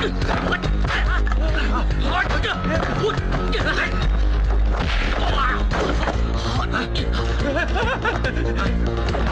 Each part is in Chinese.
我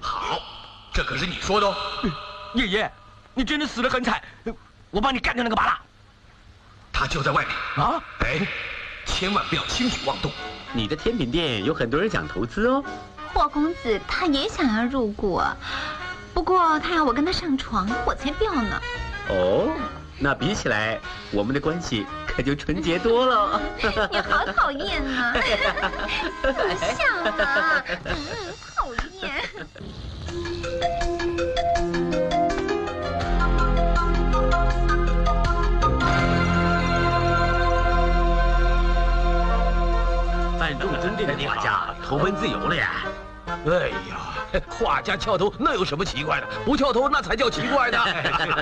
好，这可是你说的哦。爷爷，你真的死得很惨，我帮你干掉那个巴拉。他就在外面啊！哎，千万不要轻举妄动。你的甜品店有很多人想投资哦。霍公子他也想要入股，不过他要我跟他上床，我才不要呢。哦，那比起来，我们的关系可就纯洁多了。你好讨厌啊！死相啊！嗯，范仲淹这个画家投奔自由了呀。哎呀，画家翘头那有什么奇怪的？不翘头那才叫奇怪呢。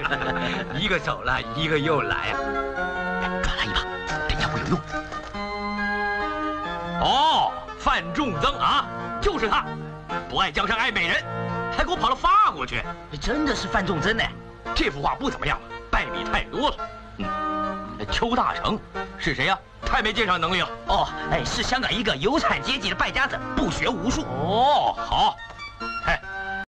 一个走了，一个又来啊！抓他一把，等下会有用。哦，范仲增啊，就是他，不爱江山爱美人，还给我跑到法国去。真的是范仲增呢。这幅画不怎么样，败笔太多了。嗯，邱大成是谁呀、太没鉴赏能力了。哦，哎，是香港一个有产阶级的败家子，不学无术。哦，好，